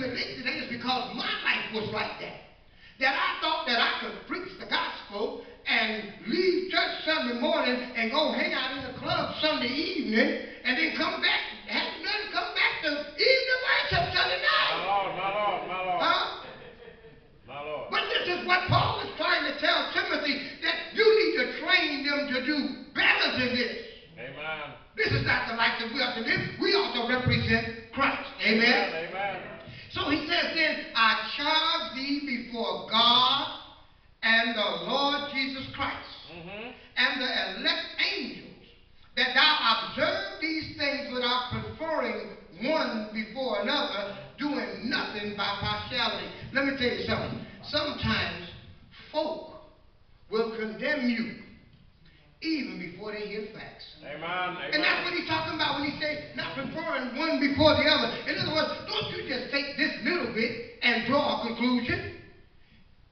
relate to that is because my life was like that. That I thought that I could preach the gospel and leave church Sunday morning and go hang out in the club Sunday evening and then come back, have nothing, come back to evening worship Sunday night. My Lord, my Lord, my Lord. Huh? My Lord. But this is what Paul is trying to tell Timothy that you need to train them to do better than this. Amen. This is not the life that we are to live. We ought to represent Christ. Amen. Amen. So he says then, I charge thee before God and the Lord Jesus Christ Mm-hmm. and the elect angels that thou observe these things without preferring one before another, doing nothing by partiality. Let me tell you something. Sometimes folk will condemn you even before they hear facts. Amen. Amen. And that's what he's talking about when he says not preferring one before the other and draw a conclusion.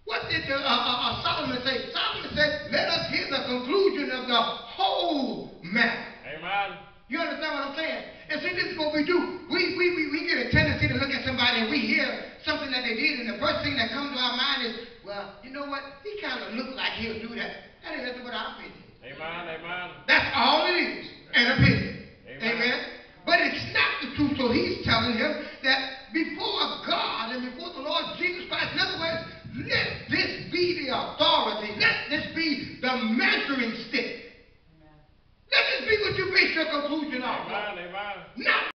What did the, uh, uh, uh, Solomon say? Solomon said, let us hear the conclusion of the whole matter. Amen. You understand what I'm saying? And see, this is what we do. We, we, we, we get a tendency to look at somebody and we hear something that they did, and the first thing that comes to our mind is, well, you know what? He kind of looked like he'll do that. That ain't nothing but our opinion. Amen, amen. That's all it is, an opinion. Amen. amen. But it's not the truth, so he's telling him your measuring stick. Let this be what you base your conclusion on. Amen. Not